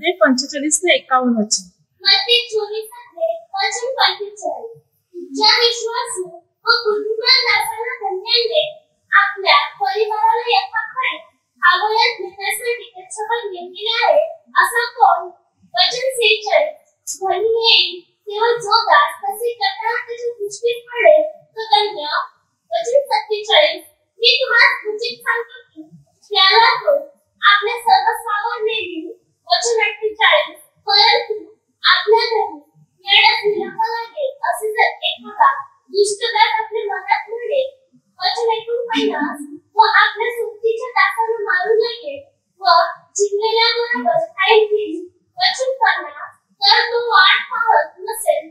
मध्ये पंचेचाळीस ते एकावन्न वचन चोवीस आपल्या परिवाराला एकाकडे आगोयात घेण्यासाठी त्याच्यावर नेमलेले आहे असा कोण? वचन सेहेचाळीस येईल. तेव्हा जो दास तसे करताना त्याच्या दृष्टीत पडेल तो धन्य. वचन सत्तेचाळीस. मी तुम्हाला उचित सांगतो की त्याला तो आपल्या सर्व नेईल वचन परंतु आपल्या घरी येण्यास विलंब लागेल असे जर एखादा दुष्ट आपल्या मनात म्हणेल वचन एकोणपन्नास व आपल्या सुट्टीच्या दासाला मारू लागेल व जिंकलेल्या बरोबर काही केली वचन पन्नास तर तो वाट पाहत नसेल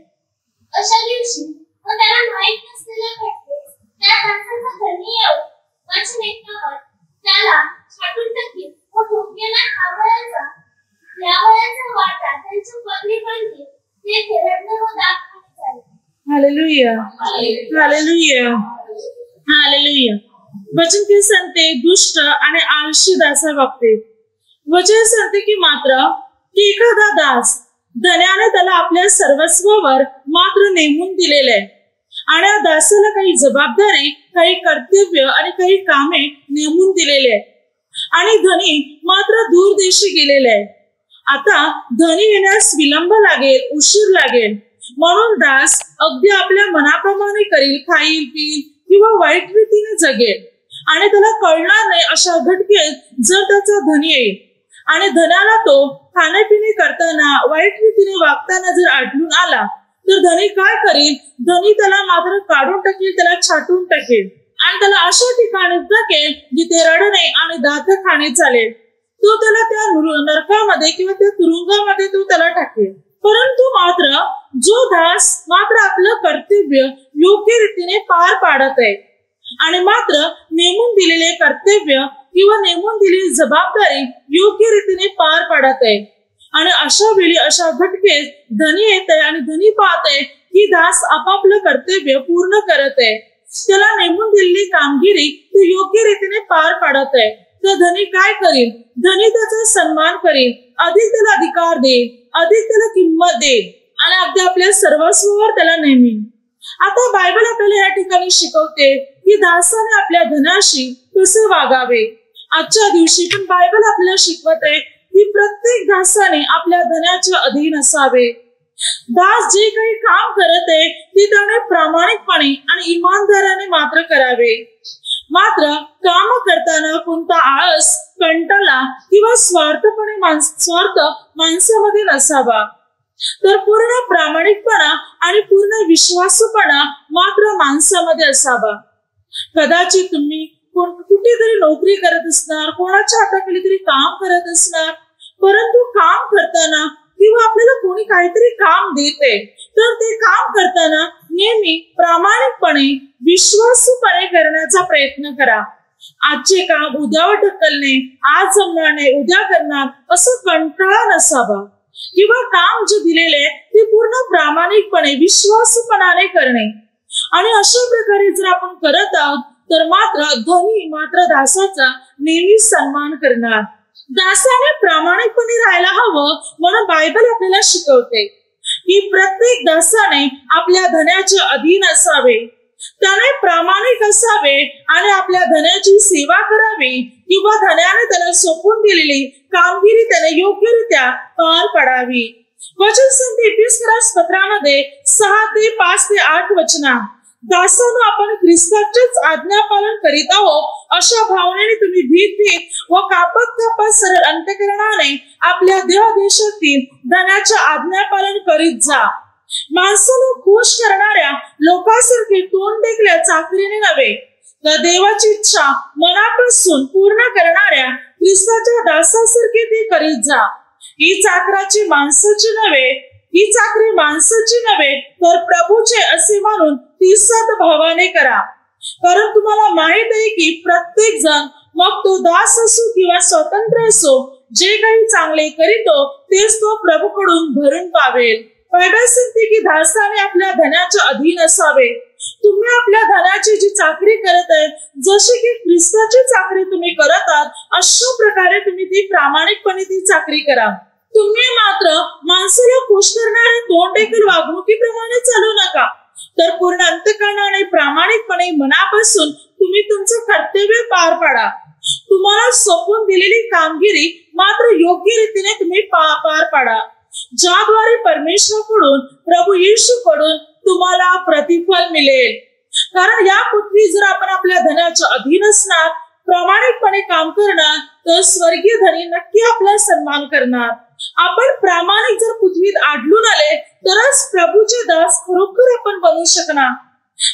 अशा दिवशी व त्याला माहीत नसलेल्या घटनेस त्या दासाचा घरी येऊन वचन एकावर त्याला छाटून टाकील व ठोकलेला आवळाचा यावयाचा वाटा त्यांच्या पदरी बांधली ते रडणं व दाग खाणे झाले हालेलुया हालेलुया हालेलुया वचन ते सांगते दुष्ट आणि आळशी दासा बाबतीत वचन सांगते की मात्र की एखादा दास धन्याने त्याला आपल्या सर्वस्वावर मात्र नेमून दिलेले आहे. आणि या दासाला काही जबाबदारी काही कर्तव्य आणि काही कामे नेमून दिलेले आहे आणि धनी मात्र दूरदेशी गेलेले आहे. आता धनी येण्यास विलंब लागेल उशीर लागेल. म्हणून दास अगदी आपल्या मनाप्रमाणे करील खाईल पिईल किंवा वाईट रीतीने जगेल. आणि त्याला कळणार नाही अशा घटकेत जर त्याचा धनी येईल. आणि धनाला तो खाण्यापिणे करताना वाईट रीतीने वागताना जर आढळून आला तर धनी काय करील? धनी त्याला मात्र काढून टाकेल त्याला छाटून टाकेल. आणि त्याला अशा ठिकाणी टाकेल जिथे रडणे आणि दात खाणे चालेल. तो त्याला त्या नरकामध्ये किंवा त्या तुरुंगामध्ये तो त्याला टाकेल. परंतु मात्र जो दास मात्र आपलं कर्तव्य योग्य रीतीने पार पाडत आहे. आणि मात्र नेमून दिलेले कर्तव्य किंवा नेमून दिलेली जबाबदारी योग्य रीतीने पार पाडत आहे. आणि अशा वेळी अशा घटकेत धनी येत आहे आणि धनी पाहत आहे की दास आपापलं कर्तव्य पूर्ण करत आहे. त्याला नेमून दिलेली कामगिरी तो योग्य रीतीने पार पाडत आहे. तर धनी काय करेल? धनी त्याचा सन्मान करेल. अधिक त्याला अधिकार देईल. अधिक त्याला किंमत देईल. आणि अगदी आपल्या सर्वस्वावर त्याला नेहमी. आता बायबल आपल्याला या ठिकाणी शिकवते की दासाने आपल्या धनाशी कसे वागावे. आजच्या दिवशी पण बायबल आपल्याला शिकवत आहे की प्रत्येक दासाने आपल्या धनाच्या अधीन असावे. दास जे काही काम करत आहे ते त्याने प्रामाणिकपणे आणि इमानदाराने मात्र करावे. मात्र काम करताना कोणता आळस कंटाळा किंवा स्वार्थपणे माणस स्वार्थ माणसामध्ये नसावा. तर पूर्ण प्रामाणिकपणा आणि पूर्ण विश्वासूपणा मात्र माणसामध्ये असावा. कदाचित तुम्ही कोण कुठेतरी नोकरी करत असणार कोणाच्या हाताखाली तरी काम करत असणार परंतु काम करताना किंवा आपल्याला कोणी काहीतरी काम देते तर ते काम करताना नेहमी प्रामाणिकपणे विश्वासूपणे करण्याचा प्रयत्न करा. आजचे काम उद्यावर ढकलणे आज जमणार नाही उद्या करणार असं कंटाळा नसावा. किंवा काम जे दिलेले आहे ते पूर्ण प्रामाणिकपणे विश्वासूपणाने करणे. आणि अशा प्रकारे जर आपण करत आहोत तर मात्र धनी मात्र दासाचा नेहमी सन्मान करणार. दासाने प्रामाणिकपणे राहायला हवं म्हणून बायबल आपल्याला शिकवते. की प्रत्येक दासाने आपल्या धन्याचे अधीन असावे. त्याने प्रामाणिक असावे आणि आपल्या धन्याची सेवा करावी किंवा धन्याने त्याला सोपून दिलेली कामगिरी त्याने योग्यरित्या पार पडावी. वचन संधी एपिस्करास पत्रामध्ये सहा ते पाच ते आठ वचना. दासानं आपण ख्रिस्ताचेच आज्ञापालन करीत आहोत अशा भावनेने तुम्ही भीत भीत व कापत कापत सरळ अंत्यकरणाने आपल्या देहादेशातील धनाच्या आज्ञापालन करीत जा. माणसाला खुश करणाऱ्या लोकांसारखे तोंड देखल्या चाकरीने नव्हे तर देवाची इच्छा मनापासून पूर्ण करणाऱ्या ख्रिस्ताच्या दासासारखे ते करीत जा. ही चाकराची माणसाची नव्हे ही चाकरी माणसाची नव्हे तर प्रभूचे असे मानून ती सत भावाने करा. कारण तुम्हाला माहीत आहे की प्रत्येक जण मग तो दास असो किंवा स्वतंत्र असो जे काही चांगले करीतो तेच तो प्रभूकडून भरून पावेल. बायबल सांगते की दासाने आपल्या धनाच्या अधीन असावे. तुम्ही आपल्या धनाची जी चाकरी करत आहे जशी की ख्रिस्ताची चाकरी तुम्ही करत आहात अशा प्रकारे तुम्ही ती प्रामाणिकपणे ती चाकरी करा. तुम्ही मात्र माणसाला खुश करणाऱ्या तोंड देखील वागणुकीप्रमाणे चालू नका. तर पूर्ण अंतकरण आणि प्रामाणिकपणे मनापासून तुम्ही तुमचं कर्तव्य पार पाडा. तुम्हाला सोपून दिलेली कामगिरी मात्र योग्य रीतीने तुम्ही पार पाडा. ज्याद्वारे परमेश्वराकडून प्रभू येशूकडून तुम्हाला प्रतिफल मिळेल. कारण या पृथ्वी जर आपण आपल्या धनाच्या अधीन असणार प्रामाणिकपणे काम करणार तर स्वर्गीय धनी नक्की आपला सन्मान करणार. आपण प्रामाणिक जर पृथ्वीत आढळून आले तरच प्रभूचे दास खरोखर आपण बनू शकणार.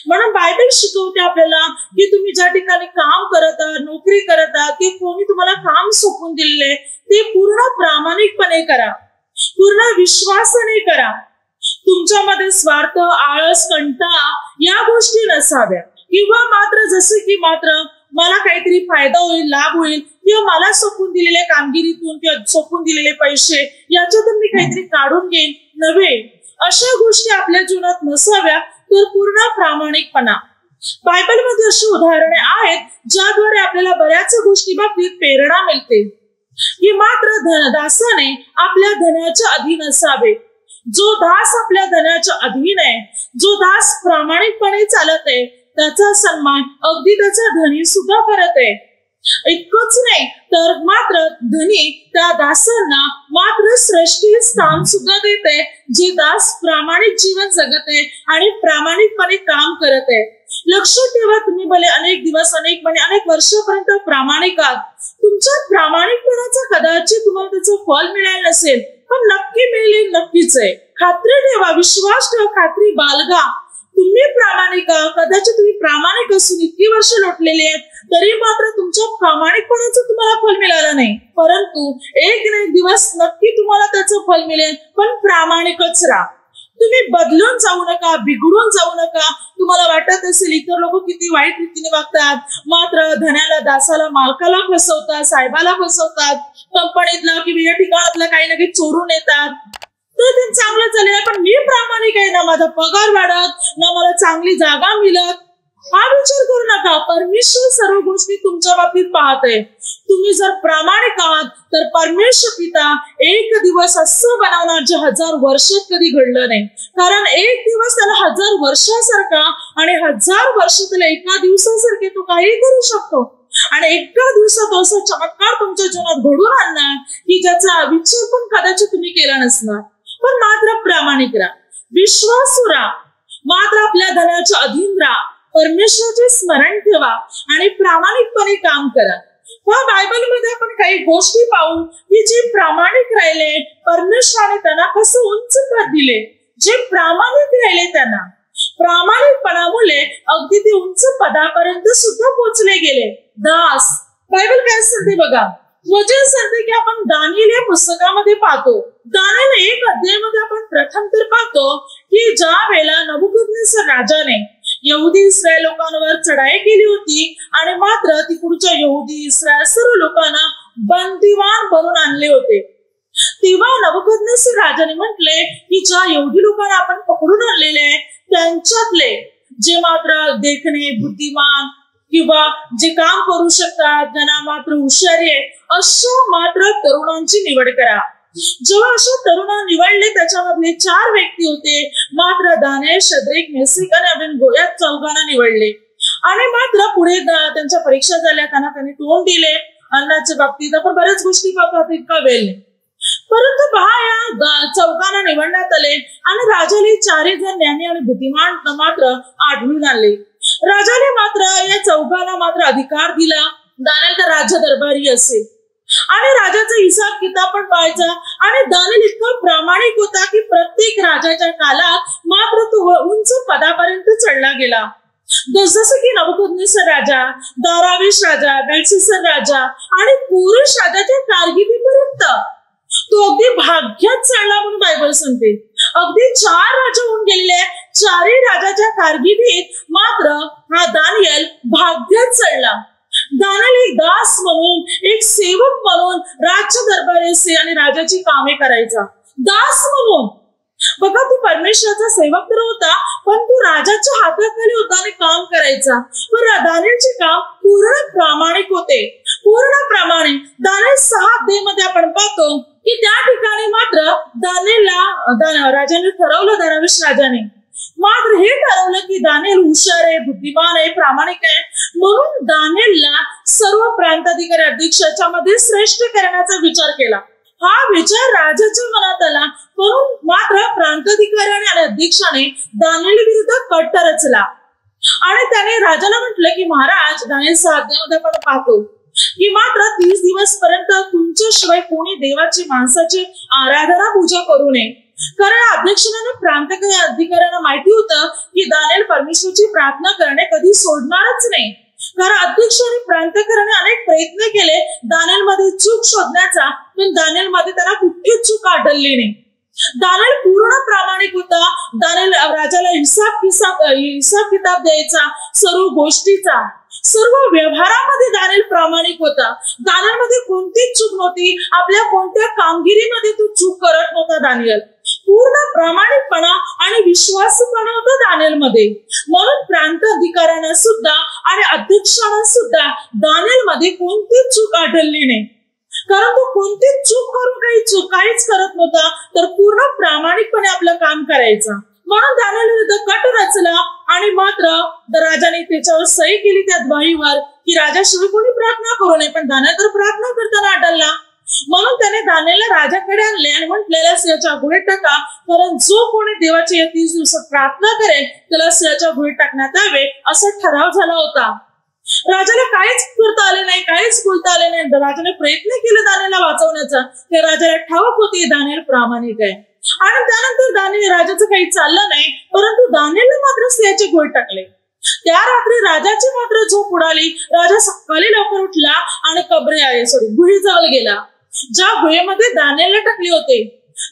म्हणून बायबल शिकवते आपल्याला की तुम्ही ज्या ठिकाणी काम करत आहात नोकरी करत आहात की कोणी तुम्हाला काम सोपून दिलेले ते पूर्ण प्रामाणिकपणे करा. पूर्ण विश्वासाने करा. तुमच्यामध्ये स्वार्थ आळस कंटाळा या गोष्टी नसाव्या किंवा मात्र जसे की मात्र मला काहीतरी फायदा होईल लाभ होईल किंवा मला सोपून दिलेल्या कामगिरीतून किंवा सोपून दिलेले पैसे याच्यातून मी काहीतरी काढून घेईन नव्हे. अशा गोष्टी आपल्या जीवनात नसाव्या तर पूर्ण प्रामाणिकपणा. बायबलमध्ये अशी उदाहरणे आहेत ज्याद्वारे आपल्याला बऱ्याच गोष्टी बाबतीत प्रेरणा मिळते. की मात्र धन दासाने आपल्या धनाच्या अधीन असावे. जो दास आपल्या धनाच्या अधीन आहे जो दास प्रामाणिकपणे चालत आहे त्याचा सन्मान अगदी त्याचा धनी सुद्धा करत आहे. इतकंच नाही तर मात्र धनी त्या दासांना मात्र श्रेष्ठी स्थान सुद्धा देते जे दास प्रामाणिक जीवन जगत आहे आणि प्रामाणिकपणे काम करत आहे. लक्षात ठेवा तुम्ही भले अनेक दिवस अनेक महिने अनेक वर्षापर्यंत प्रामाणिक आहात. तुमच्या प्रामाणिकपणाचा कदाचित तुम्हाला त्याचं फल मिळालं नसेल पण नक्की मिळेल नक्कीच आहे. खात्री ठेवा विश्वास ठेवा खात्री बालगा. तुम्ही प्रामाणिक कदाचित तुम्ही प्रामाणिक असून इतकी वर्ष लोटलेली आहेत तरी मात्र तुमच्या प्रामाणिकपणाचं तुम्हाला फल मिळालं नाही. परंतु एक ना एक दिवस नक्की तुम्हाला त्याचं फल मिळेल पण प्रामाणिकच राहा. तुम्ही बदलून जाऊ नका बिघडून जाऊ नका. तुम्हाला वाटत असेल इतर लोक किती वाईट रीतीने वागतात. मात्र धन्याला दासाला मालकाला फसवतात साहेबाला फसवतात. कंपनीतलं किंवा या ठिकाणातलं काही ना काही चोरून येतात. तर ते चांगलं चालेल पण मी प्रामाणिक आहे ना माझा पगार वाढत ना मला चांगली जागा मिळत. हा विचार करू नका. परमेश्वर सर्व गोष्टी तुमच्या बाबतीत पाहत आहे तुम्ही जर प्रामाणिक आहात तर परमेश्वर पिता एक दिवस असं बनवणार जे हजार वर्षात कधी घडलं नाही. कारण एक दिवस त्याला हजार वर्षासारखा आणि हजार वर्ष त्याला एका दिवसासारखे तो काही करू शकतो. आणि एका दिवसात असा चमत्कार तुमच्या जीवनात घडून आणणार की ज्याचा विचार पण कदाचित तुम्ही केला नसणार. पण मात्र प्रामाणिक राहा. विश्वासू राहा. मात्र आपल्या धनाच्या अधीन राहा. परमेश्वराचे स्मरण ठेवा आणि प्रामाणिकपणे काम करा. बायबल बायबलमध्ये आपण काही गोष्टी पाहू की जे प्रामाणिक राहिले परमेश्वराने त्यांना कसं उंच पद दिले. जे प्रामाणिक राहिले त्यांना. प्रामाणिकपणामुळे अगदी ते उंच पदापर्यंत सुद्धा पोहोचले गेले. दास. बायबल काय सांगते बघा. वचन सांगते की आपण दानिल या पुस्तकामध्ये पाहतो. दानिल एक अध्यायामध्ये आपण प्रथम तर पाहतो की ज्या वेळेला नबुकदनेसर राजाने यहुदी इस्रायल लोकांवर चढाई केली होती आणि मात्र तिकडच्या यहुदी इस्रायल सर्व लोकांना बंदिवान बनून आणले होते. तेव्हा नवकदनेसर राजाने म्हटले की ज्या यहुदी लोकांना आपण पकडून आणलेले आहे त्यांच्यातले जे मात्र देखणे बुद्धिमान किंवा जे काम करू शकतात ज्यांना मात्र हुशारी आहे अशा मात्र तरुणांची निवड करा. जेव्हा अशा तरुण निवडले त्याच्यामधले चार व्यक्ती होते. मात्र दानेश शद्रिक मेसिक आणि अभिन गोयात चौघांना निवडले. आणि मात्र पुढे त्यांच्या परीक्षा झाल्या त्यांना त्यांनी तोंड दिले. अन्नाच्या बाबतीत आपण बऱ्याच गोष्टी पाहतात इतका वेळ परंतु पहा या चौकांना निवडण्यात आले आणि राजाने चारही जण ज्ञानी आणि बुद्धिमान मात्र आढळून आले. राजाने मात्र या चौघांना मात्र अधिकार दिला. दानेल तर राज्य दरबारी असे. आणि राजाचा हिसाब किताब पण पाहायचा. आणि दानेल इतका प्रामाणिक होता की प्रत्येक राजाच्या काळात मात्र तो उंच पदापर्यंत चढला गेला. जस- जसं की नवकुदनेसर राजा दारावेश राजा बेल्सिसर राजा आणि पुरुष राजाच्या कारकिर्दीपर्यंत तो अगदी भाग्यात चढला म्हणून बायबल सांगते. अगदी चार राजा होऊन गेलेले चारी राजाच्या कारकिर्दीत मात्र हा दानियल भाग्यात चढला. दानियल एक दास म्हणून एक सेवक म्हणून राज्य दरबारी आणि राजाची कामे करायचा. दास म्हणून. बघा तू परमेश्वराचा सेवक तर होता पण तू राजाच्या हाताखाली होता आणि काम करायचा. पण दानियलचे काम पूर्ण प्रामाणिक होते. पूर्ण प्रामाणिक. दानियल सहा दे मध्ये आपण पाहतो की त्या ठिकाणी मात्र दानेला राजाने ठरवलं दराविश राजाने. मात्र हे ठरवलं की दानेल हुशार आहे बुद्धिमान आहे प्रामाणिक आहे. म्हणून दानेलला सर्व प्रांताधिकारी अध्यक्षाच्या मध्ये श्रेष्ठ करण्याचा विचार केला. हा विचार राजाच्या मनात आला. म्हणून मात्र प्रांताधिकाऱ्याने आणि अध्यक्षाने दानेल विरुद्ध कट्ट रचला. आणि त्याने राजाला म्हटलं की महाराज दानेल साधनेमध्ये आपण पाहतो की मात्र तीस दिवस पर्यंत तुमच्याशिवाय कोणी देवाची माणसाची आराधना पूजा करू नये. कारण अध्यक्षाने प्रांत अधिकाऱ्यांना माहिती होतं की दानेल परमेश्वरची प्रार्थना करणे कधी सोडणारच नाही. कारण अध्यक्ष आणि प्रांतकराने अनेक प्रयत्न केले दानेल मध्ये चूक शोधण्याचा पण दानेल मध्ये त्याला कुठलीच चूक आढळली नाही. दानेल पूर्ण प्रामाणिक होता दानेल राजाला हिसाब किसाब हिसाब किताब द्यायचा सर्व गोष्टीचा. सर्व व्यवहारामध्ये दानेल प्रामाणिक होता. दानेलमध्ये कोणतीच चूक नव्हती आपल्या कोणत्या कामगिरीमध्ये तो चूक करत नव्हता दानियल. पूर्ण प्रामाणिकपणा आणि विश्वासपणा होता दानेलमध्ये म्हणून प्रांत अधिकाऱ्यांना सुद्धा आणि अध्यक्षांना सुद्धा दानेलमध्ये कोणतीच चूक आढळली नाही. कारण तो कोणतीच चूक करून काही चूक काहीच करत नव्हता तर पूर्ण प्रामाणिकपणे आपलं काम करायचं. म्हणून दानेल विरुद्ध कट रचला आणि मात्र राजाने त्याच्यावर सही केली त्या द्वाहीवर की राजा शिवाय कोणी प्रार्थना करू नये पण दाने तर प्रार्थना करताना आढळला. म्हणून त्याने दानेला राजाकडे आणले आणि म्हटलेल्या सिंहाच्या गुहेत टाका. कारण जो कोणी देवाची या तीस दिवसात प्रार्थना करेल त्याला सिंहाच्या गुहेत टाकण्यात यावे असा ठराव झाला होता. राजाला काहीच करता आले नाही काहीच बोलता आले नाही. राजाने प्रयत्न केले दानेला वाचवण्याचा. ते राजाला ठाऊक होती दानेल प्रामाणिक आहे. आणि त्यानंतर दाने राजाचं काही चाललं नाही परंतु दानेलने मात्र सिंहाचे गोळ टाकले. त्या रात्री राजाची मात्र झोप उडाली. राजा सकाळी लवकर उठला आणि कबरे आहे सॉरी गुहेजवळ गेला. ज्या गुहेमध्ये दानेलने टाकले होते.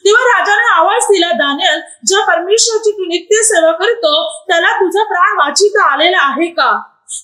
तेव्हा राजाने आवाज दिला दानेल ज्या परमेश्वराची तू नित्य सेवा करतो त्याला तुझा प्राण वाचिता आलेला आहे का?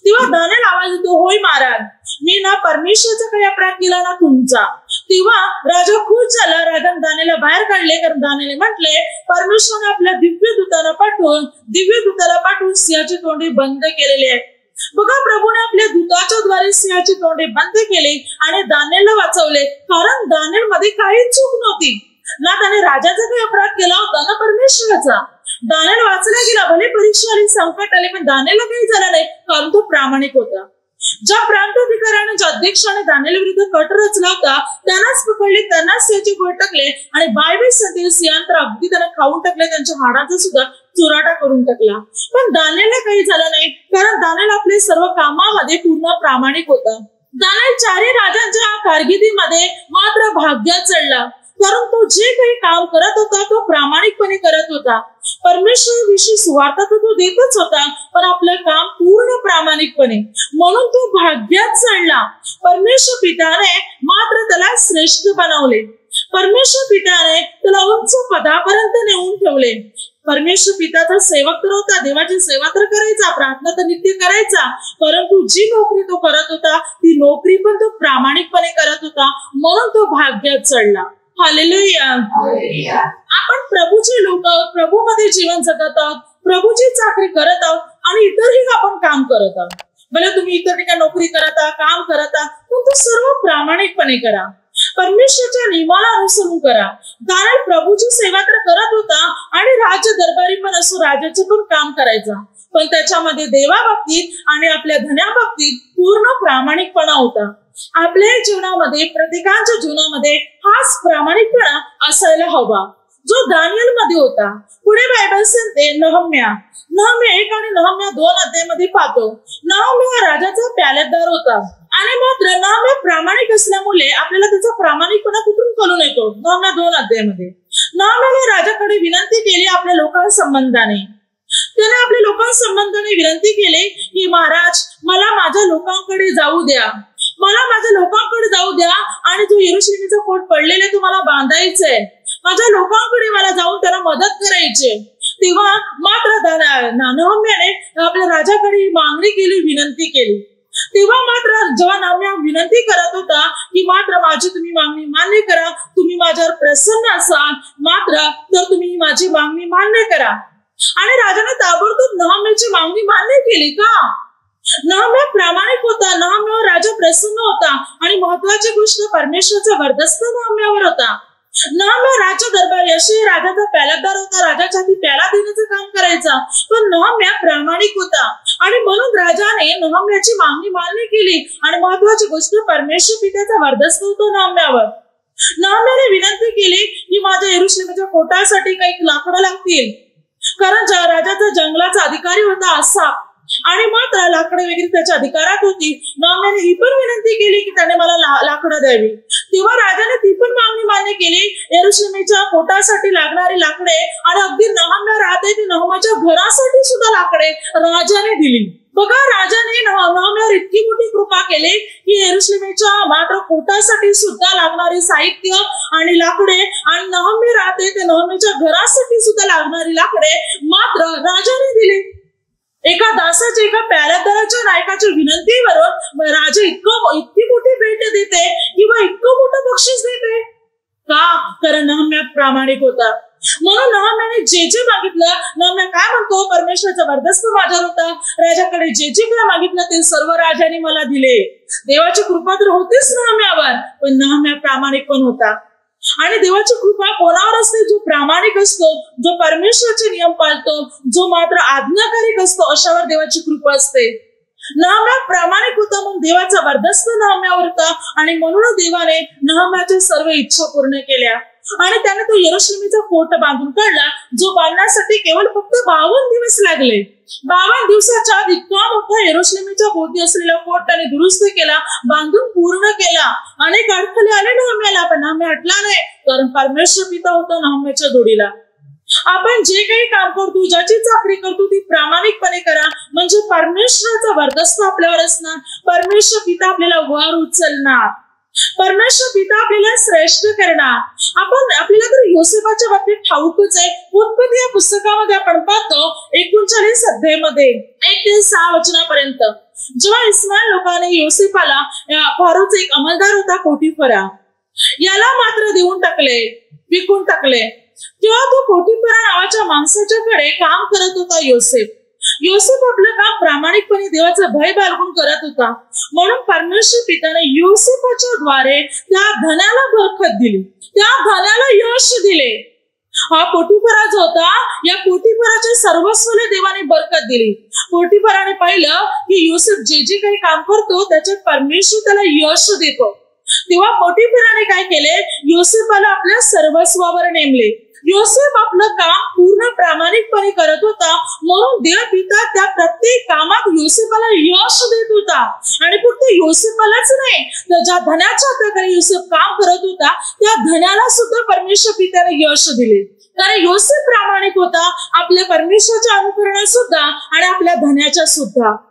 तेव्हा दानेल आवाज येतो होय महाराज मी ना परमेश्वरचा काही अपराध केला ना तुमचा. तेव्हा राजा खुश झाला राजा दानेला बाहेर काढले कारण दानेले म्हटले परमेश्वराने आपल्या दिव्य दूताला पाठवून दिव्य दूताला पाठवून सिंहाचे तोंडी बंद केलेले आहे. बघा प्रभूने आपल्या दूताच्या द्वारे सिंहाची तोंडे बंद केली आणि दानेलला वाचवले. कारण दानेल मध्ये काही चूक नव्हती. ना त्याने राजाचा काही अपराध केला होता ना परमेश्वराचा. दानेल वाचला गेला भले परीक्षा आली संकट आले पण दानेला काही झालं नाही कारण तो प्रामाणिक होता. ज्या प्रांत अधिकाऱ्याने ज्या अध्यक्षाने दानेल विरुद्ध कट रचला होता त्यांनाच पकडले त्यांनाच त्याचे गोळ टाकले आणि बायबीस सध्या सियांतर अगदी त्यांना खाऊन टाकले त्यांच्या हाडाचा सुद्धा चुराटा करून टाकला. पण दानेला काही झालं नाही कारण दानेल आपले सर्व कामामध्ये पूर्ण प्रामाणिक होता. दानेल चारही राजांच्या कारकिर्दीमध्ये मात्र भाग्यात चढला. कारण तो जे काही काम करत होता तो प्रामाणिकपणे करत होता. परमेश्वराविषयी सुवार्ता तर तो देतच होता पण आपलं काम पूर्ण प्रामाणिकपणे. म्हणून तो भाग्यात चढला. परमेश्वर पिताने मात्र त्याला श्रेष्ठ बनवले. परमेश्वर पिताने त्याला उंच पदापर्यंत नेऊन ठेवले. परमेश्वर पिताचा सेवक तर होता देवाची सेवा तर करायचा प्रार्थना तर नित्य करायचा. परंतु जी नोकरी तो करत होता ती नोकरी पण तो प्रामाणिकपणे करत होता. म्हणून तो भाग्यात चढला. हालेलुया आपण प्रभूचे लोक प्रभूमध्ये जीवन जगत आहोत प्रभूची चाकरी करत आहोत आणि इतरही आपण काम करत आहोत. भले तुम्ही इतर ठिकाणी नोकरी करत आहात काम करत आहात पण तो सर्व प्रामाणिकपणे करा. परमेश्वरच्या नियमाला अनुसरून करा. दानल प्रभूची सेवा तर करत होता आणि राज्य दरबारी पण असो राजाचं पण काम करायचा. पण त्याच्यामध्ये देवाबाबतीत आणि आपल्या धनाबाबतीत पूर्ण प्रामाणिकपणा होता. आपल्या जीवनामध्ये प्रत्येकाच्या जीवनामध्ये हाच प्रामाणिकपणा असायला हवा. जो दानियलमध्ये होता. पुढे बायबल सांगते नहम्या. नहम्या एक आणि नहम्या दोन अध्यायामध्ये पाहतो. नहम्या राजाचा प्यालेदार होता. आणि मात्र नहम्या प्रामाणिक असल्यामुळे आपल्याला त्याचा प्रामाणिकपणा कुठून कळून येतो? नहम्या दोन अध्यायामध्ये. नहम्याने राजाकडे विनंती केली आपल्या लोकांसंबंधाने. त्याने आपल्या लोकांसंबंधाने विनंती केली की महाराज मला माझ्या लोकांकडे जाऊ द्या. मला माझ्या लोकांकडे जाऊ द्या आणि जो येरुशलेमीचा कोट पडलेले तुम्हाला बांधायचंय माझ्या लोकांकडे मला जाऊन त्याला मदत करायची तेव्हा मात्र नानहम्याने आपल्या राजाकडे मागणी केली विनंती केली. तेव्हा मात्र जेव्हा नाम्या विनंती करत होता की मात्र माझी तुम्ही मागणी मान्य करा तुम्ही माझ्यावर प्रसन्न असाल मात्र तर तुम्ही माझी मागणी मान्य करा. आणि राजाने ताबडतोब नहम्याची मागणी मान्य केली का? नहम्या प्रामाणिक होता. नहम्यावर राजा प्रसन्न होता आणि महत्वाची गोष्ट परमेश्वरचा वर्दस्त नहम्यावर होता. नहम्या राजा दरबार यशी राजाचा प्यालादार होता. राजाच्या हाती प्याला देण्याचं काम करायचा. पण नहम्या प्रामाणिक होता. आणि म्हणून राजाने नहम्याची मागणी मान्य केली आणि महत्वाची गोष्ट परमेश्वर पित्याचा वरदस्त होतो नहम्यावर नहम्याने विनंती केली की माझ्या एरुश्लेमाच्या कोटासाठी काही लाकडं लागतील. कारण राजाचा जंगलाचा अधिकारी होता असा. आणि मात्र लाकडं वगैरे त्याच्या अधिकारात होती. नॉम्याने ही पण विनंती केली की त्याने मला ला- लाकडं द्यावी. तेव्हा राजाने ती पण मागणी मान्य केली. एरुश्लेमेच्या पोटासाठी लागणारी लाकडे आणि अगदी नहम्या राहते ती नहमाच्या घरासाठी सुद्धा लाकडे राजाने दिली. बघा राजाने नह- इतकी मोठी कृपा केली की एरुश्लेमेच्या मात्र कोटासाठी सुद्धा लागणारे साहित्य आणि लाकडे आणि नहमी राहते ते नहमीच्या घरासाठी सुद्धा लागणारी लाकडे मात्र राजाने दिले. एका दासाच्या एका प्यालादाराच्या नायकाच्या विनंतीवरून राजा इतकं इतकी मोठी भेट देते किंवा इतकं मोठं बक्षीस देते? का? कारण नहम्या प्रामाणिक होता. म्हणून नहम्याने जे जे मागितलं ना नहम्या काय म्हणतो? परमेश्वराचा वर्धस्त माझ्यावर होता. राजाकडे जे जे काय मागितलं ते सर्व राजाने मला दिले. देवाची कृपा तर होतीच नहम्यावर पण नहम्या प्रामाणिक पण होता. आणि देवाची कृपा कोणावर असते? जो प्रामाणिक असतो जो परमेश्वराचे नियम पाळतो जो मात्र आज्ञाकारिक असतो अशावर देवाची कृपा असते. नहम्या प्रामाणिक होता म्हणून देवाचा वरदस्त नहम्यावर होता आणि म्हणून देवाने नहम्याच्या सर्व इच्छा पूर्ण केल्या. आणि त्याने तो यरुश्लेमीचा कोट बांधून काढला जो बांधण्यासाठी केवळ फक्त बावन्न दिवस लागले. बावन्न दिवसाच्या आत इतका मोठा यरुश्लेमीच्या भोवती असलेला कोट त्याने दुरुस्त केला बांधून पूर्ण केला. अनेक अडथळे आले नहम्याला पण नहम्या हटला नाही कारण परमेश्वर पिता होता नहम्याच्या जोडीला. आपण जे काही काम करतो ज्याची चाकरी करतो ती प्रामाणिकपणे करा. म्हणजे परमेश्वराचा वरदस्त आपल्यावर असणार. परमेश्वर पिता आपल्याला वर उचलणार. परमेश्वर पिता आपल्याला श्रेष्ठ करणार. आपण आपल्याला तर योसेफाच्या बाबतीत ठाऊकच आहे. उत्पत्ती या पुस्तकामध्ये आपण पाहतो एकोणचाळीस अध्यायमध्ये एक ते सहा वचनापर्यंत. जेव्हा इस्माईल लोकांनी योसेफाला या एक अंमलदार होता कोठीफरा याला मात्र देऊन टाकले विकून टाकले. तेव्हा तो पोटीपरा नावाच्या माणसाच्याकडे काम करत होता योसेफ. योसेफ आपलं काम प्रामाणिकपणे देवाचा भय बाळगून करत होता. म्हणून परमेश्वर पिताने योसेफाच्या द्वारे त्या धनाला बरखत दिली. त्या धनाला यश दिले. हा पोटीपरा जो होता या पोटीपराच्या सर्वस्वला देवाने बरकत दिली. पोटीपराने पाहिलं की युसेफ जे जे काही काम करतो त्याच्यात परमेश्वर त्याला यश देतो. तेव्हा पोटीपराने काय केले? युसेफाला आपल्या सर्वस्वावर नेमले. योसेफ आपलं काम पूर्ण प्रामाणिकपणे करत होता. म्हणून देव पिता त्या प्रत्येक कामात योसेफाला यश देत होता. आणि फक्त योसेफालाच नाही तर ज्या धनाच्या प्रकारे योसेफ काम करत होता त्या धनाला सुद्धा परमेश्वर पित्याने यश दिले. कारण योसेफ प्रामाणिक होता आपल्या परमेश्वराच्या अनुकरणात सुद्धा आणि आपल्या धन्याच्या सुद्धा.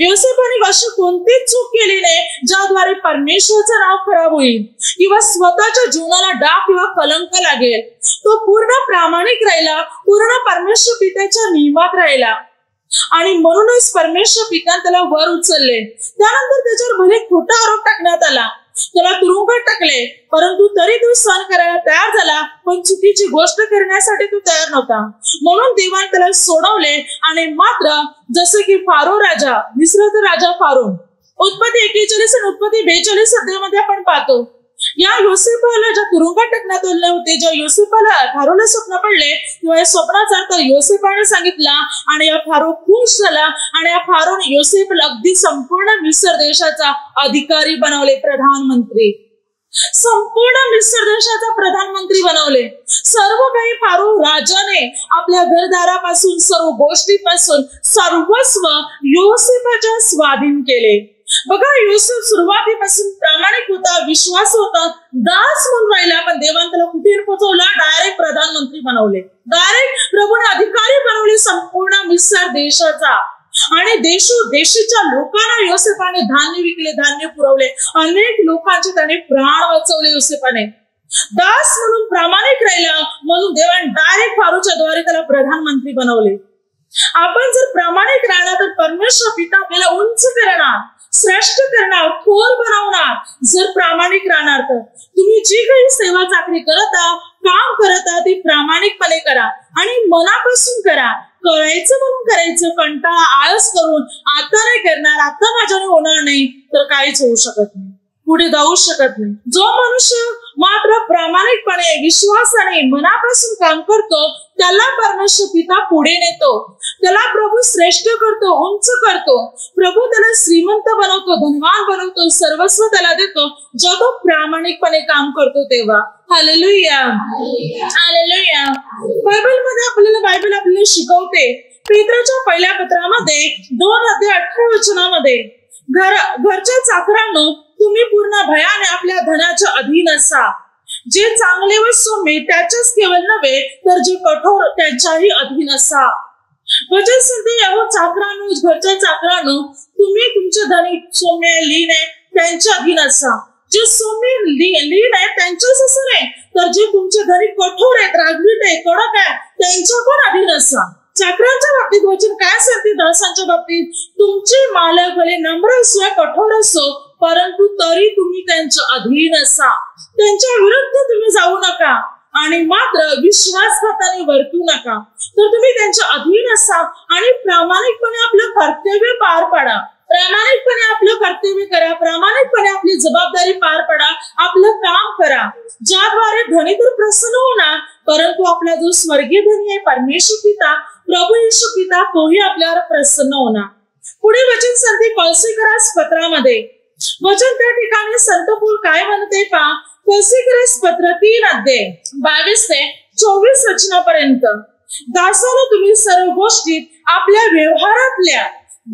योसेफाने अशी कोणतीच चूक केली नाही ज्याद्वारे परमेश्वराचं नाव खराब होईल. किंवा स्वतःच्या जीवनाला डाग किंवा कलंक लागेल. तो पूर्ण प्रामाणिक राहिला पूर्ण परमेश्वर पित्याच्या नियमात राहिला. आणि म्हणूनच परमेश्वर पित्याने त्याला वर उचलले. त्यानंतर त्याच्यावर भले खोटा आरोप टाकण्यात आला. त्याला तुरुंगात टाकले. परंतु तरी तो सहन करायला तयार झाला पण चुकीची गोष्ट करण्यासाठी तो तयार नव्हता. म्हणून देवाने त्याला सोडवले आणि मात्र जसं की फारो राजा मिश्रत राजा फारो उत्पत्ती एकेचाळीस आणि उत्पत्ती बेचाळीस सध्यामध्ये आपण पाहतो. या युसेफाला ज्या तुरुंगात टाकण्यात आले होते ज्या युसेफाला फारोला स्वप्न पडले तेव्हा या स्वप्नाचा अर्थ योसेफाने सांगितला आणि या फारो खुश झाला आणि या फारोने युसेफला अगदी संपूर्ण मिसर देशाचा अधिकारी बनवले प्रधानमंत्री. संपूर्ण मिसर देशाचा प्रधानमंत्री बनवले. सर्व काही फारू राजाने आपल्या घरदारापासून सर्व गोष्टीपासून सर्वस्व योसेफाच्या स्वाधीन केले. बघा युसुफ सुरुवातीपासून प्रामाणिक विश्वास होता. दास म्हणून राहिला पण देवान त्याला कुठे पोहोचवला डायरेक्ट प्रधानमंत्री बनवले. डायरेक्ट प्रभूने अधिकारी बनवले संपूर्ण मिसर देशाचा. आणि देशो देशीच्या लोकांना योसेफाने धान्य विकले धान्य पुरवले. अनेक लोकांचे त्याने प्राण वाचवले योसेफाने. दास म्हणून प्रामाणिक राहिला म्हणून देवाने डायरेक्ट फारूच्या द्वारे त्याला प्रधानमंत्री बनवले. आपण जर प्रामाणिक राहिला तर परमेश्वर पिता आपल्याला उंच करणार. श्रेष्ठ करणार थोर बनवणार जर प्रामाणिक राहणार तर. तुम्ही जी काही सेवा चाकरी करत आहात काम करत आहात ती प्रामाणिकपणे करा. आणि मनापासून करा. करायचं म्हणून करायचं कंटाळा आळस करून आता नाही करणार आता माझ्याने होणार नाही तर काहीच होऊ शकत नाही. पुढे जाऊ शकत नाही. जो मनुष्य मात्र प्रामाणिकपणे विश्वासाने मनापासून काम करतो त्याला परमेश्वर पिता पुढे नेतो. त्याला प्रभू श्रेष्ठ करतो उंच करतो. प्रभू त्याला श्रीमंत बनवतो धनवान बनवतो सर्वस्व त्याला देतो जो तो प्रामाणिकपणे काम करतो तेव्हा. हालेलुया हालेलुया बायबलमध्ये आपल्याला बायबल आपल्याला शिकवते पेत्राच्या पहिल्या पत्रामध्ये दोन अध्याय अठरा वचनामध्ये घर घरच्या चाकरांनो तुम्ही पूर्ण भयाने आपल्या धनाच्या अधीन असा. जे चांगले व सोमे त्याच्याच केवळ नव्हे तर जे कठोर त्याच्याही अधीन असा. वचन संधी यावं चाकरांनो घरच्या चाकरांनो तुम्ही तुमचे धनी सौम्य लीन आहे त्यांच्या अधीन असा. जे सौम्य ली- लीन आहे त्यांच्याच असं नाही तर जे तुमचे घरी कठोर आहेत रागवीट आहे कडक आहे त्यांच्या पण अधीन असा. चाकरांच्या बाबतीत वचन काय सांगते दासांच्या बाबतीत? तुमचे मालक भले नम्र असो कठोर असो परंतु तरी तुम्ही त्यांच्या अधीन असा. त्यांच्या विरुद्ध तुम्ही जाऊ नका आणि मात्र विश्वासघाताने वर्तू नका. तर तुम्ही त्यांच्या अधीन असा आणि प्रामाणिकपणे आपलं कर्तव्य पार पाडा. प्रामाणिकपणे आपलं कर्तव्य करा. प्रामाणिकपणे आपली जबाबदारी पार पडा. आपलं काम करा. ज्याद्वारे धनी तर प्रसन्न होणार परंतु आपला जो स्वर्गीय धनी आहे परमेश्वर पिता प्रभू येशू पिता तोही आपल्यावर प्रसन्न होणार. पुढे वचन संधी कॉल्सिकरास पत्रामध्ये. वचन त्या ठिकाणी संतपूर काय म्हणते पा कॉल्सिकरास पत्र तीन अध्याय बावीस ते चोवीस वचनापर्यंत. दासानं तुम्ही सर्व गोष्टीत आपल्या व्यवहारातल्या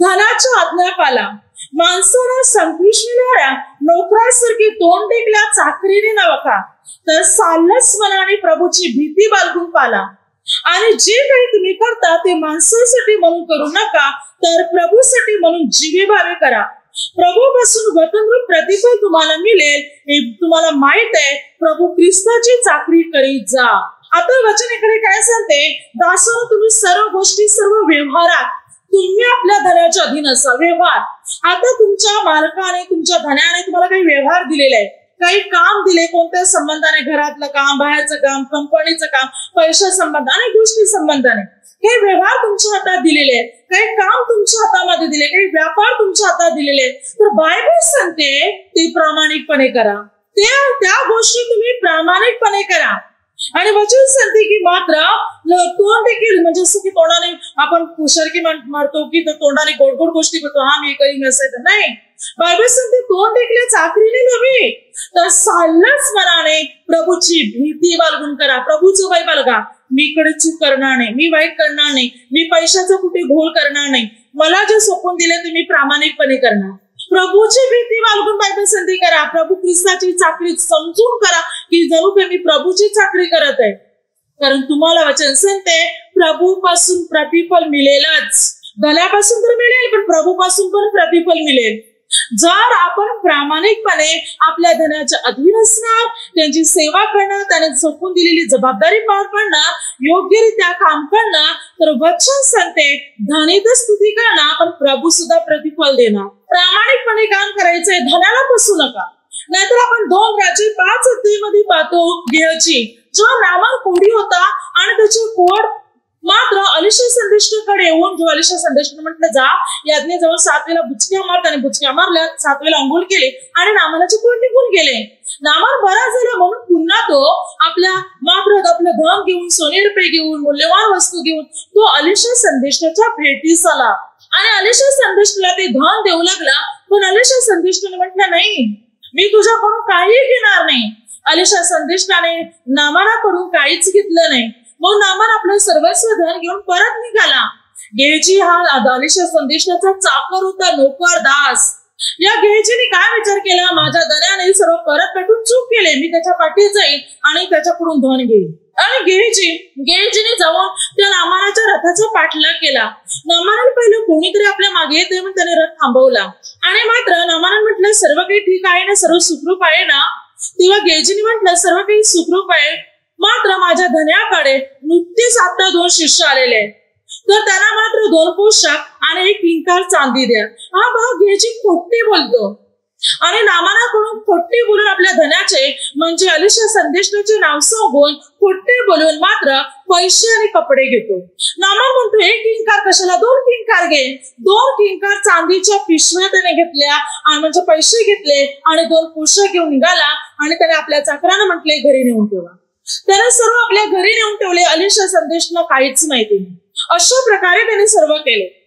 धनाच्या आज्ञा पाला. माणसाला संकृष्णाऱ्या नोकरासारखी तोंड टेकल्या चाकरीने नवका. तर सालस मनाने प्रभूची भीती बाळगून पाला. आणि जे काही तुम्ही करता ते माणसासाठी म्हणून करू नका तर प्रभूसाठी म्हणून जीवे भावे करा. प्रभूपासून वतनरूप प्रतिफल तुम्हाला मिळेल हे तुम्हाला माहीत आहे. प्रभू ख्रिस्ताची चाकरी करीत जा. आता वचन इकडे काय सांगते? दासो तुम्ही सर्व गोष्टी सर्व व्यवहारात तुम्ही आपल्या धनाच्या अधीन असा व्यवहार. आता तुमच्या मालकाने तुमच्या धनाने तुम्हाला काही व्यवहार दिलेले आहे काही काम दिले कोणत्या संबंधाने? घरातलं काम बाहेरचं काम कंपनीचं काम पैशा संबंध अनेक गोष्टी संबंधाने. काही व्यवहार तुमच्या हातात दिलेले आहेत. काही काम तुमच्या हातामध्ये दिले काही व्यापार तुमच्या हातात दिलेले आहेत. तर बायबल सांगते ते प्रामाणिकपणे करा. त्या त्या गोष्टी तुम्ही प्रामाणिकपणे करा. आणि वचन सांगते की मात्र तोंड देखील म्हणजे असं की तोंडाने आपण कुशरकी मारतो की तर तोंडाने गोड गोड गोष्टी करतो हा मी करीन असेल तर नाही. बायबल सांगते तोंड देखील चाकरीने नव्हे तर साल्लच मनाने प्रभूची भीती बाळगून करा. प्रभूचं भय बाळगा मी इकडे चूक करणार नाही मी वाईट करणार नाही मी पैशाचा कुठे घोळ करणार नाही. मला जे सोपून दिले ते मी प्रामाणिकपणे करणार. प्रभूची भीती बाळगून बायबल संधी करा प्रभू ख्रिस्ताची चाकरी समजून करा की जणू काही मी प्रभूची चाकरी करत आहे. कारण तुम्हाला वचन सांगते प्रभू पासून प्रतिफल मिळेलच. गल्यापासून तर मिळेल पण प्रभू पासून पण प्रतिफल मिळेल. जर आपण प्रामाणिकपणे आपल्या धनाच्या अधीन असणार त्यांची सेवा करणार त्याने झोपून दिलेली जबाबदारी पार पाडणार योग्यरित्या काम करणार तर वचन सांगते धनित स्तुती करणार पण प्रभू सुद्धा प्रतिफल देणार. प्रामाणिकपणे काम करायचंय धनाला बसू नका. नाहीतर आपण दोन राज्य पाच अध्यायमध्ये पाहतो गेहची. जो नामान कोडी होता आणि त्याचे कोड मात्र अलिशा संदेशकडे येऊन जेव्हा अलिशा संदेष्ट म्हटलं जा यातने जवळ सात वेळा बुचक्या मार त्याने बुचक्या मारल्या सात वेळा अंघोळ केले आणि नामानाचे कोण निघून गेले? नामार बरा झाला म्हणून पुन्हा तो आपल्या मात्र आपलं धन घेऊन सोने रुपये घेऊन मूल्यवान वस्तू घेऊन तो अलिशा संदेष्टाच्या भेटीस आला. आणि अलिशा संदेशला ते धन देऊ लागला पण अलिशा संदेष्टाने म्हटलं नाही मी तुझ्याकडून काही घेणार नाही. अलिशा संदेष्टाने नामानाकडून काहीच घेतलं नाही. मग नामान आपलं सर्वस्व धन घेऊन परत निघाला. गेळजी हा अलिशा संदेशाचा चाकर होता नोकर दास. या गेळजीने काय विचार केला? माझ्या दर्याने सर्व परत पेटून चूक केले. मी त्याच्या पाठी जाईल आणि त्याच्याकडून धन घेईल आणि गेजी गेजीने जाऊन त्या नामानाच्या रथाचा पाठलाग केला. नामानाने पहिलं कोणीतरी आपल्या मागे येते म्हणून त्याने रथ थांबवला. आणि मात्र नामानाने म्हटलं सर्व काही ठीक आहे ना? सर्व सुखरूप आहे ना? तेव्हा गेळजीने म्हटलं सर्व काही सुखरूप आहे. मात्र धन्याकडे नुकतीच आता दोन शिष्य आलेले आहेत. तर त्यांना मात्र दोन पोशाख आणि एक किंकार चांदी द्या. हा भाव घ्यायची खोटी बोलतो. आणि नामानाकडून खोटे बोलून आपल्या धनाचे म्हणजे अलिशा संदेशनाचे नाव सांगून खोटे बोलून मात्र पैसे आणि कपडे घेतो. नामा म्हणतो एक किंकार कशाला? दोन किंकार घे. दोन किंकार चांदीच्या पिशव्या त्याने घेतल्या आणि म्हणजे पैसे घेतले आणि दोन पोषक घेऊन निघाला आणि त्याने आपल्या चाकरानं म्हटले घरी नेऊन ठेवा. त्याने सर्व आपल्या घरी नेऊन ठेवले. अलिशा संदेशला काहीच माहिती नाही. अशा प्रकारे त्याने सर्व केले.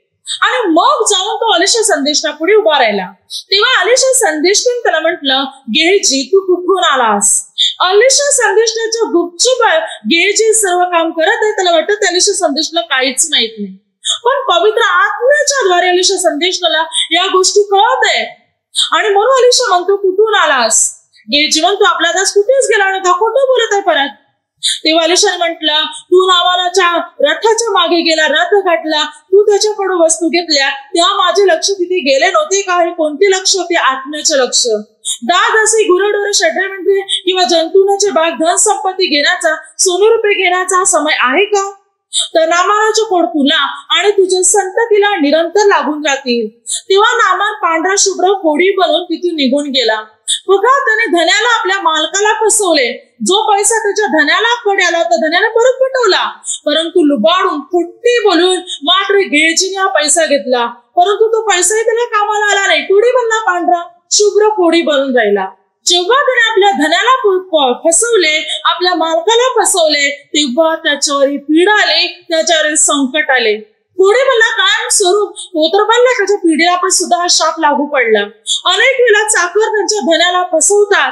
आणि मग जाऊन तो अलिशा संदेशना पुढे उभा राहिला. तेव्हा अलिशा संदेशने त्याला म्हटलं गेळजी तू कुठून आलास? अलिशा संदेशनाच्या गुपचूप गेळजी सर्व काम करत आहे. त्याला वाटत अलिशा संदेशला काहीच माहीत नाही. पण पवित्र आत्म्याच्या द्वारे अलिशा संदेशनाला या गोष्टी कळत आहे. आणि म्हणून अलिशा म्हणतो कुठून आलास? जीवन तू आपला दास कुठेच गेला नव्हता खोटं बोलत आहे परत. तेव्हा अलिशान म्हटलं तू नावालाच्या रथाच्या मागे गेला रथ गाठला तू त्याच्याकडून वस्तू घेतल्या. तेव्हा माझे लक्ष तिथे गेले नव्हते का? हे कोणते लक्ष होते? आत्म्याचे लक्ष. दाद असे गुरडोरे षड्र म्हणजे किंवा जंतुनाचे भाग धन संपत्ती घेण्याचा सोने रुपये घेण्याचा समय आहे का? तर नामानाचे कोड तुला आणि तुझ्या संततीला निरंतर लागून जातील तेव्हा नामान पांढरा शुभ्र कोडी बनवून तिथून निघून गेला. बघा त्याने धन्याला आपल्या मालकाला फसवले. जो पैसा त्याच्या धन्याला कडे आला तर धन्याने परत पटवला. परंतु लुबाडून फुट्टी बोलून मात्र गेळजीने हा पैसा घेतला. परंतु तो पैसाही त्याला कामाला आला नाही. कोडी बनला पांढरा? शुभ्र कोडी बनून राहिला. जेव्हा त्याने आपल्या धन्याला फसवले आपल्या मालकाला फसवले तेव्हा त्याच्यावर पीड आले त्याच्यावर संकट आले. पुढे मला कायम स्वरूप तो त्याच्या पिढीला पण सुद्धा हा शाप लागू पडला. अनेक वेळा चाकर त्यांच्या धन्याला फसवतात.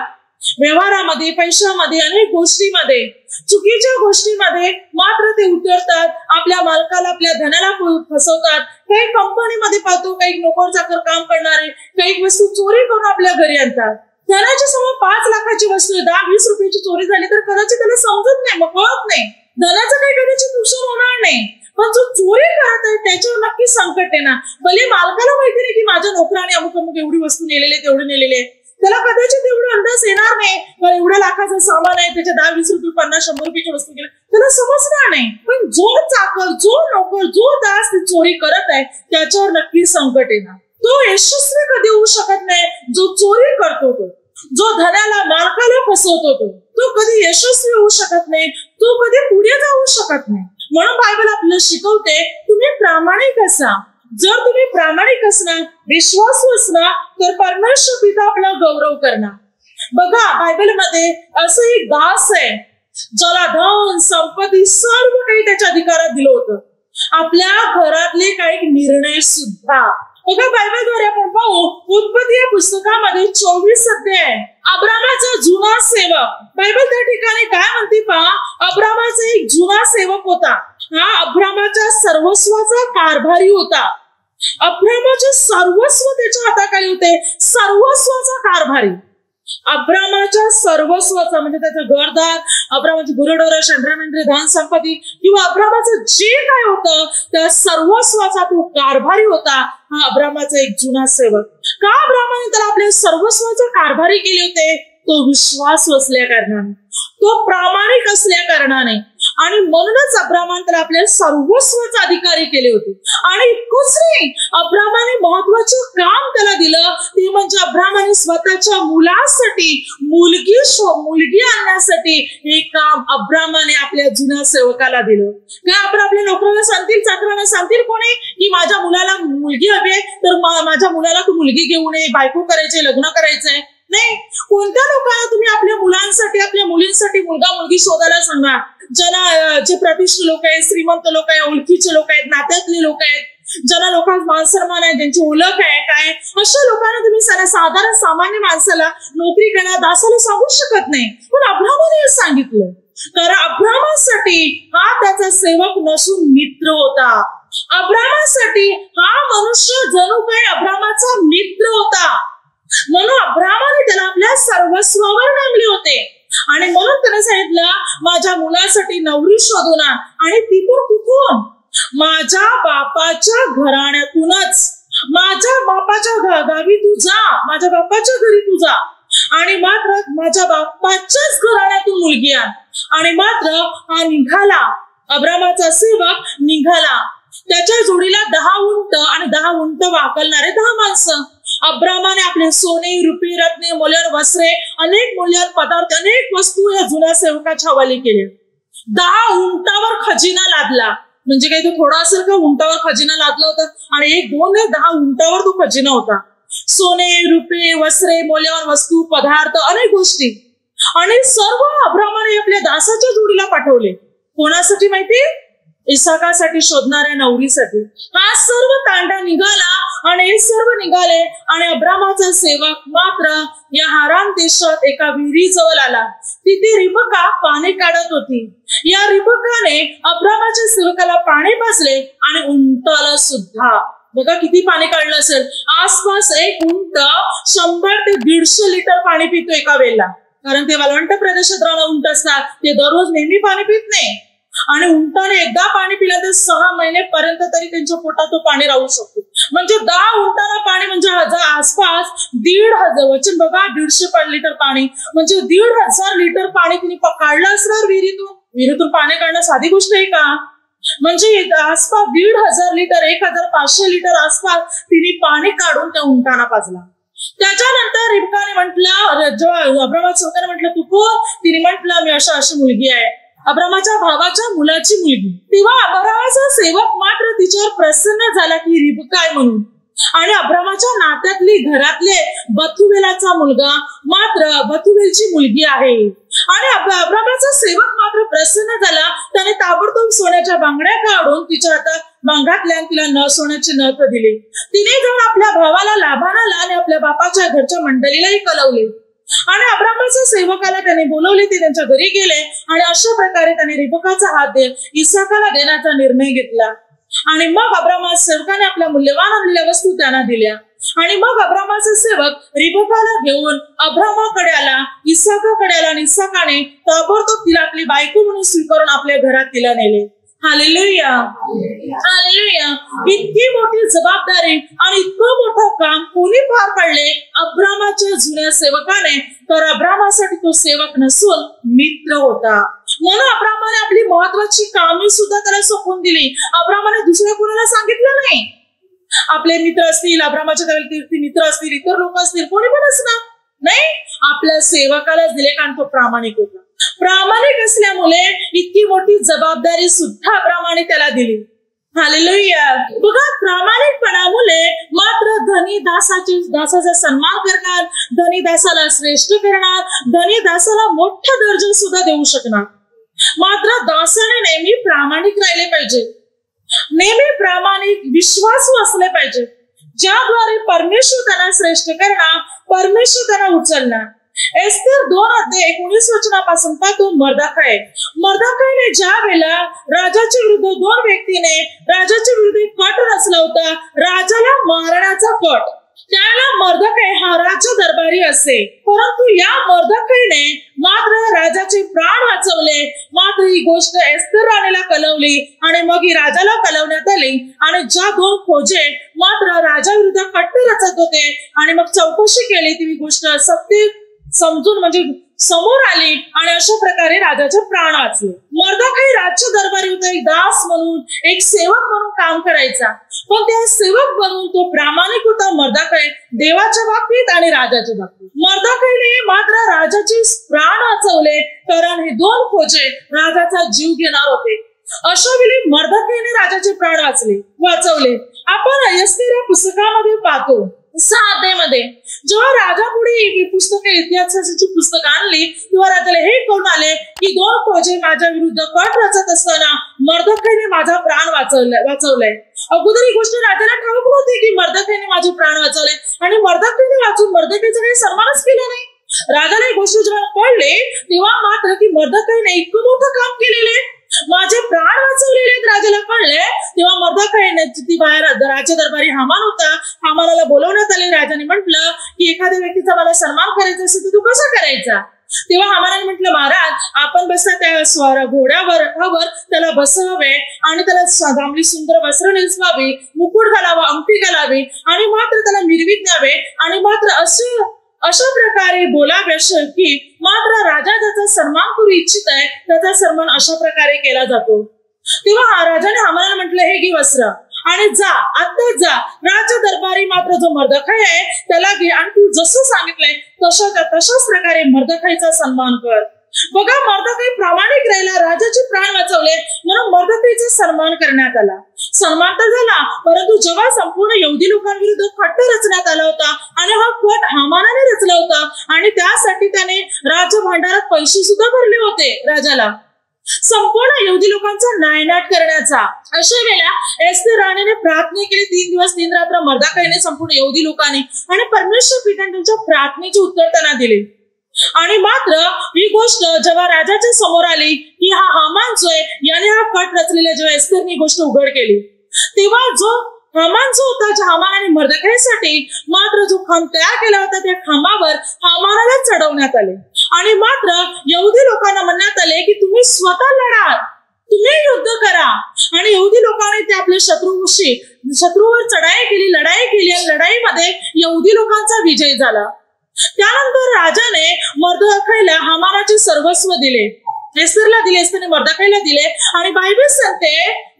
व्यवहारामध्ये पैशामध्ये अनेक गोष्टीमध्ये चुकीच्या गोष्टीमध्ये मात्र ते उतरतात. आपल्या मालकाला आपल्या धनाला फसवतात. काही कंपनीमध्ये पाहतो काही नोकर चाकर काम करणारे काही वस्तू चोरी करून आपल्या घरी आणतात. धनाच्या समोर पाच लाखाची वस्तू दहा वीस रुपयाची चोरी झाली तर कदाचित त्याला समजत नाही मग कळत नाही. धनाचं काही कदाचित नुकसान होणार नाही. पण जो चोरी करत आहे त्याच्यावर नक्की संकट आहे ना. भले मालकाला माहिती नाही की माझ्या नोकराने अमुक अमुक एवढी वस्तू नेलेली तेवढी नेलेली आहे त्याला कदाचित एवढं अंदाज येणार नाही. कारण एवढ्या लाखाचं सामान आहे त्याच्या दहा वीस रुपये पन्नास शंभर रुपयाची वस्तू केली त्याला समजणार नाही. पण जो चाकर जो नोकर जो दास ती चोरी करत आहे त्याच्यावर नक्की संकट येणार. तो यशस्वी कधी होऊ शकत नाही. जो चोरी करतो तो जो धनाला मालकाला फसवतो तो तो कधी यशस्वी होऊ शकत नाही. तो कधी पुढे जाऊ शकत नाही. म्हणून बायबल आपल्याला शिकवते तुम्ही प्रामाणिक असा. जर तुम्ही प्रामाणिक असणार विश्वासू असणार तर परमेश्वर पिता आपला गौरव करणार. बघा बायबलमध्ये असं एक दास आहे ज्याला धन संपत्ती सर्व काही त्याच्या अधिकारात दिलं होतं. आपल्या घरातले काही निर्णय सुद्धा एका बायबलद्वारे आपण पाहू उत्पत्ती या पुस्तकामध्ये चोवीस अध्याय अब्रामाचा जुना सेवक. बायबल त्या ठिकाणी काय म्हणते पहा अब्रामाचा एक जुना सेवक होता. हा अब्रामाच्या सर्वस्वाचा कारभारी होता. अब्रामाचे सर्वस्व त्याच्या हाताखाली होते सर्वस्वाचा कारभारी. अब्रामाच्या सर्वस्वाचा म्हणजे त्याचं घरदार अब्रामाची गुरडोर चंद्रमेंद्र धन संपत्ती किंवा अब्रामाचं जे काय होतं त्या सर्वस्वाचा तो कारभारी होता. हा अब्रामाचा एक जुना सेवक. का अब्रामाने त्याला आपल्या सर्वस्वाचा कारभारी केले होते? तो विश्वास असल्या कारणाने. तो प्रामाणिक असल्या कारणाने. आणि म्हणूनच अब्रामान तर आपल्या सर्वस्वच अधिकारी केले होते. आणि इतकंच नाही अब्रामाने महत्वाचं काम त्याला दिलं. ते म्हणजे अब्रामाने स्वतःच्या मुलासाठी मुलगी मुलगी आणण्यासाठी हे काम अब्रामाने आपल्या जुन्या सेवकाला दिलं. काय आपण आपल्या नोकराला सांगतील चाकऱ्याला सांगतील कोणी? की माझ्या मुलाला मुलगी हवी आहे तर माझ्या मुलाला तू मुलगी घेऊन ये बायको करायचे लग्न करायचंय नाही कोणत्या लोकांना तुम्ही आपल्या मुलांसाठी आपल्या मुलींसाठी मुलगा मुलगी शोधायला सांगा ज्यांना जे प्रतिष्ठित लोक आहेत श्रीमंत लोक आहेत ओळखीचे लोक आहेत नात्यातले लोक आहेत ज्यांना लोकांना मानसन्मान आहे ज्यांची ओळख आहे काय अशा लोकांना तुम्ही साधारण सामान्य माणसाला नोकरी करण्या दासाला सांगू शकत नाही. पण अब्रामाने सांगितलं. कारण अभ्रामासाठी हा त्याचा सेवक नसून मित्र होता. अभ्रामासाठी हा मनुष्य जणू काही अभ्रामाचा मित्र होता. म्हणून अभ्रामाने त्याला आपल्या सर्वस्वावर टांगले होते. आणि म्हणून त्याने सांगितलं माझ्या मुलासाठी नवरी शोधून आणि ती पण कुठून? माझ्या बापाच्या घराण्यातूनच. माझ्या बापाच्या गावी तू जा. माझ्या बापाच्या घरी तू जा. आणि मात्र माझ्या बापाच्याच घराण्यातून मुलगी आण. आणि मात्र हा निघाला. अब्रामाचा सेवक निघाला. त्याच्या जोडीला दहा उंट आणि दहा उंट वाकलणारे दहा माणसं. अब्रामाने आपले सोने रुपी रत्ने मूल्यवान वस्त्रे अनेक मूल्यवान पदार्थ अनेक वस्तू या जुन्या सेवकाच्या हवाली केल्या. दहा उंटावर खजिना लादला. म्हणजे काही तो थोडा असेल का उंटावर खजिना लादला होता? आणि एक दोन दहा उंटावर तो खजिना होता. सोने रुपे वस्त्रे मौल्यवान वस्तू पदार्थ अनेक गोष्टी. आणि सर्व अब्रामाने आपल्या दासाच्या जोडीला पाठवले. कोणासाठी माहिती? इसाकासाठी शोधणाऱ्या नवरीसाठी. हा सर्व तांडा निघाला आणि हे सर्व निघाले आणि अब्रामाचा सेवक मात्र या हारान देशात एका विहिरीजवळ आला. तिथे रिबका पाणी काढत होती. या रिबकाने अब्रामाच्या सेवकाला पाणी पाजले आणि उंटाला सुद्धा. बघा किती पाणी काढलं असेल. आसपास एक उंट शंभर ते दीडशे लिटर पाणी पितो एका वेळेला. कारण ते वालवंट प्रदेशात राहणं उंट असतात. ते दररोज नेहमी पाणी पित नाही. आणि उंटाने एकदा पाणी पिलं तर सहा महिनेपर्यंत तरी त्यांच्या पोटात तो पाणी राहू शकतो. म्हणजे दहा उंटाला पाणी म्हणजे हजार आसपास दीड हजार. वचन बघा दीडशे लिटर पाणी. म्हणजे दीड हजार लिटर पाणी तिने काढलं असणार विहिरीतून? विहिरीतून पाणी काढणं साधी गोष्ट आहे का? म्हणजे आसपास दीड हजार लिटर एक हजार पाचशे लिटर आसपास तिने पाणी काढून त्या उंटाना पाजला. त्याच्यानंतर रिबकाने म्हटलं जेव्हा अब्रामात स्वतःने म्हटलं तू कोण? तिने म्हटलं मी अशा अशी मुलगी आहे. अब्रामाच्या भावाच्या मुलाची मुलगी. तेव्हा अब्रामाचा सेवक मात्र तिच्यावर प्रसन्न झाला की रिब काय म्हणून? आणि अब्रामाच्या नात्यातली घरातले बथुवेलाचा मुलगा मात्र बथुवेलची मुलगी आहे. आणि अब्रामाचा सेवक मात्र प्रसन्न झाला. त्याने ताबडतोब सोन्याच्या बांगड्या काढून तिच्या आता बांगातल्या तिला न सोन्याची नथ दिली. तिने जाऊन आपल्या भावाला लाभानाला आणि आपल्या बापाच्या घरच्या मंडळीलाही कलवले. आणि अब्रामाच्या सेवकाला त्याने बोलवले ते त्यांच्या घरी गेले आणि अशा प्रकारे त्याने रिबकाचा हात देत इसाकाला देण्याचा निर्णय घेतला. आणि मग अब्रामा सेवकाने आपल्या मूल्यवान आणलेल्या वस्तू त्यांना दिल्या. आणि मग अब्रामाचा सेवक रिबकाला घेऊन अब्रामाकडे आला इसाकाकडे आला आणि इसाकाने ताबडतोब तिला आपली बायको म्हणून स्वीकारून आपल्या घरात तिला नेले. हालेलुया हालेलुया इतकी मोठी जबाबदारी आणि इतकं मोठं काम कोणी पार पडले अब्रामाच्या जुन्या सेवकाने तर अब्रामासाठी तो सेवक नसून मित्र होता. म्हणून अब्रामाने आपली महत्वाची कामे सुद्धा त्याला सोपून दिली. अब्रामाने दुसऱ्या कोणाला सांगितलं नाही? आपले मित्र असतील अब्रामाच्या मित्र असतील इतर लोक असतील कोणी पण असणार. नाही आपल्या सेवकाला दिले कारण तो प्रामाणिक होता. प्रामाणिक असल्यामुळे इतकी मोठी जबाबदारी सुद्धा प्रामाणिक त्याला दिली. बघा प्रामाणिकपणामुळे मात्र धनी दासाचे दासाचा सन्मान करणार धनी दासाला श्रेष्ठ करणार धनी दासाला मोठा दर्जा सुद्धा देऊ शकणार. मात्र दासाने नेहमी प्रामाणिक राहिले पाहिजे. नेहमी प्रामाणिक विश्वासू असले पाहिजे. ज्याद्वारे परमेश्वर त्यांना श्रेष्ठ करणार परमेश्वर त्यांना उचलणार. एस्तर दोन अध्याय एकोणीस वचनापासून पाहतो मर्दाकाय मर्दाखायने ज्या वेळेला राजाच्या विरुद्ध दोन व्यक्तीने राजाच्या विरुद्ध कट रचला होता राजाला मारण्याचा कट. त्याला मर्दकाय हा राजा दरबारी असे. परंतु या मर्दकाईने मात्र राजाचे प्राण वाचवले. मात्र ही गोष्ट एस्तर राणीला कलवली आणि मग ही राजाला कलवण्यात आली. आणि ज्या दोन खोजे मात्र राजा विरुद्ध कट्ट रचत होते आणि मग चौकशी केली ती गोष्ट सत्य समजून म्हणजे समोर आली आणि अशा प्रकारे राजाचे प्राण वाचले मर्दाखाई राज्य दरबारी होता एक दास म्हणून एक सेवक म्हणून काम करायचा. पण त्या सेवक बनून तो प्रामाणिक होता मर्दाखाई देवाच्या बाबतीत आणि राजाच्या बाबतीत. मर्दाखाईने मात्र राजाचे प्राण वाचवले कारण हे दोन खोजे राजाचा जीव घेणार होते. अशा वेळी मर्दाखाईने राजाचे प्राण वाचले वाचवले. आपण या पुस्तकामध्ये पाहतो. साधेमध्ये. जेव्हा राजा पुढे ही पुस्तके इतिहासाची पुस्तक आणली तेव्हा राजाला हे कळून आले की दोन फौजे माझ्या विरुद्ध कट रचत असताना मर्दखाईने माझा प्राण वाचवलाय वाचवलाय. अगोदर ही गोष्ट राजाला ठाऊक नव्हती की मर्दखाईने माझे प्राण वाचवले. आणि मर्दखाईने वाचून मर्दखाईचा काही सन्मानच केला नाही. राजाला ही गोष्ट जेव्हा कळले तेव्हा मात्र की मर्दखाईने इतकं मोठं काम केलेले माझे प्राण वाचवलेले राजाला कळले. तेव्हा मर्दखाईने ती बाहेर राजा दरबारी हामान होता हमानाला बोलवण्यात आले. राजाने म्हटलं की एखाद्या व्यक्तीचा मला सन्मान करायचा असेल तर तू कसा करायचा? तेव्हा हमानाने म्हटलं महाराज आपण बसा त्या स्वर घोड्यावर रथावर त्याला बसवावे आणि त्याला चांगली सुंदर वस्त्र नेसवावी मुकुट घालावा अंगठी घालावी आणि मात्र त्याला मिरवीत न्यावे आणि मात्र असं अशा प्रकारे बोलावे की मात्र राजा ज्याचा सन्मान करू इच्छित आहे त्याचा सन्मान अशा प्रकारे केला जातो. तेव्हा राजाने आम्हाला म्हटलं हे घे वस्त्र आणि जा आता जा. राज दरबारी मात्र जो मर्दखाई आहे त्याला घे आणि तू जसं सांगितलंय तशाच्या तशाच प्रकारे मर्दखाईचा सन्मान कर. बघा मर्दखाई प्रामाणिक राहिला राजाचे प्राण वाचवले म्हणून मर्दखाईचा सन्मान करण्यात आला. सन्मान तर झाला. परंतु जेव्हा संपूर्ण यहुदी लोकांविरुद्ध खट्ट रचण्यात आला होता आणि हा कट हामानाने रचला होता आणि त्यासाठी त्याने राज्य भांडारात पैसे सुद्धा भरले होते राजाला. संपूर्ण यहुदी लोकांचा नायनाट करण्याचा. अशा वेळेला एस्ते राणीने प्रार्थना केली. तीन दिवस तीन रात्र मर्दाकाईने संपूर्ण यहुदी लोकांनी आणि परमेश्वर पीठाने त्यांच्या प्रार्थनेचे उत्तर त्यांना दिले. आणि मात्र ही गोष्ट जेव्हा राजाच्या समोर आली की हा हमान जो आहे याने हा कट रचलेला जेव्हा एस्तेरने गोष्ट उघड केली. तेव्हा जो हमान जो होता ज्या हमानाने आणि मात्र जो खांब तयार केला होता त्या खांबावर हमानाला चढवण्यात आले. आणि मात्र यहुदी लोकांना म्हणण्यात आले की तुम्ही स्वतः लढा तुम्ही युद्ध करा. आणि यहुदी लोकांनी ते आपल्या शत्रूशी शत्रूवर चढाई केली लढाई केली आणि लढाईमध्ये यहुदी लोकांचा विजय झाला. त्यानंतर राजाने मर्दखाईला हमानाचे सर्वस्व दिले. एस्तरला दिले एस्तरने मर्दखाईला दिले. आणि बायबल सांगते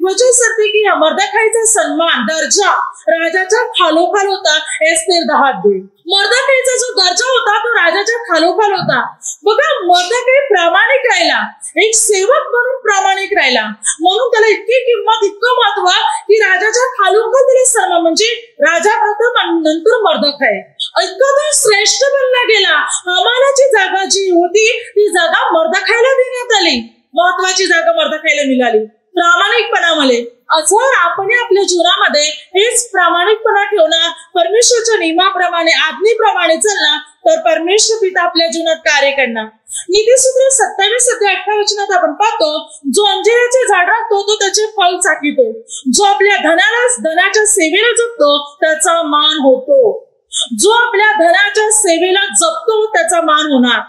वचन सांगते की या मर्दखाईचा सन्मान दर्जा राजाच्या खालोखाल होता एस्तेर दहात दे मर्दखाईचा जो दर्जा होता तो राजाच्या खालोखाल होता. बघा मर्दखाई प्रामाणिक राहिला. एक सेवक म्हणून प्रामाणिक राहिला. म्हणून त्याला इतकी किंमत इतकं महत्त्व की राजाच्या खालोखाल दिले सर्व म्हणजे राजा प्रथम आणि नंतर मर्दखाई. इतका श्रेष्ठ बनला गेला. हमानाची जागा जी होती ती जागा मर्दखायला देण्यात आली. महत्वाची जागा मर्दखायला मिळाली. प्रामाणिकपणामध्ये. जर आपण आपल्या जीवनामध्ये हेच प्रामाणिकपणा ठेवणार परमेश्वरच्या नियमाप्रमाणे आज्ञेप्रमाणे चालणार तर परमेश्वर पिता आपल्या जीवनात कार्य करणार. नीतीसूत्र सत्तावीस सध्या अठरा वचनात आपण पाहतो जो अंजिराचे झाड राखतो तो त्याचे फळ चाकितो. जो आपल्या धनाला धनाच्या सेवेला जपतो त्याचा मान होतो. जो आपल्या धनाच्या सेवेला जपतो त्याचा मान होणार.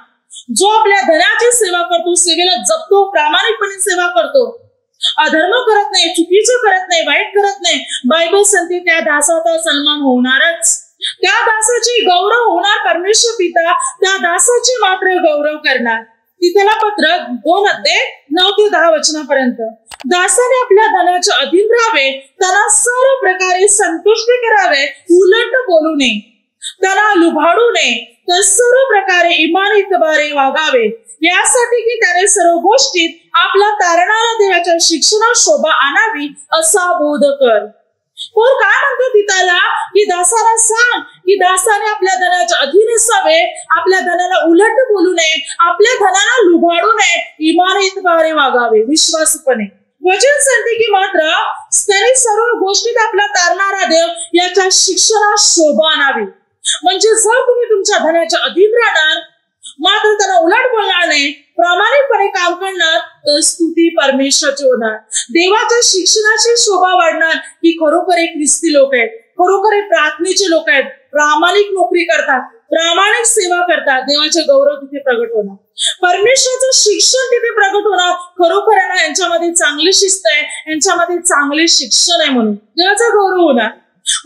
जो आपल्या धनाची सेवा करतो सेवेला जपतो प्रामाणिकपणे सेवा करतो. अधर्म करत नाही चुकीचं करत नाही वाईट करत नाही बायबल सांगते त्या दासाचा सन्मान होणारच. त्या दासाची गौरव होणार परमेश्वर पिता त्या दासाची मात्र गौरव करणार. तिथेला पत्र दोन अध्याय नऊ ते दहा वचनापर्यंत. दासाने आपल्या धनाच्या अधीन राहावे त्याला सर्व प्रकारे संतुष्ट करावे उलट बोलू नये. त्याला लुभाडू नये. तर सर्व प्रकारे इमानितबारे वागावे. यासाठी की त्याने सर्व गोष्टीत आपला तारणारा देवाच्या शिक्षणात शोभा आणावी असा बोध कर. कोण काय म्हणतो पिताला? की दासाला सांग की दासाने आपल्या धनाच्या अधीन असावे आपल्या धनाला उलट बोलू नये आपल्या धनाला लुभाडू नये इमारतीद्वारे वागावे विश्वासपणे. वचन सांगते की मात्र त्याने सर्व गोष्टीत आपला तारणारा देव याच्या शिक्षणात शोभा आणावी. म्हणजे जर तुम्ही तुमच्या धनाच्या अधीन राहणार मात्र त्यांना उलट बोलणार नाही प्रामाणिकपणे काम करणार तर स्तुती परमेश्वरची होणार. देवाच्या शिक्षणाची शोभा वाढणार. की खरोखर एक ख्रिस्ती लोक आहेत. खरोखर एक प्रार्थनेचे लोक आहेत. प्रामाणिक नोकरी करतात. प्रामाणिक सेवा करतात. देवाचे गौरव तिथे प्रगट होणार. परमेश्वराचं शिक्षण तिथे प्रगट होणार. खरोखर आहे ना यांच्यामध्ये चांगली शिस्त आहे. यांच्यामध्ये चांगले शिक्षण आहे म्हणून. देवाचा गौरव होणार.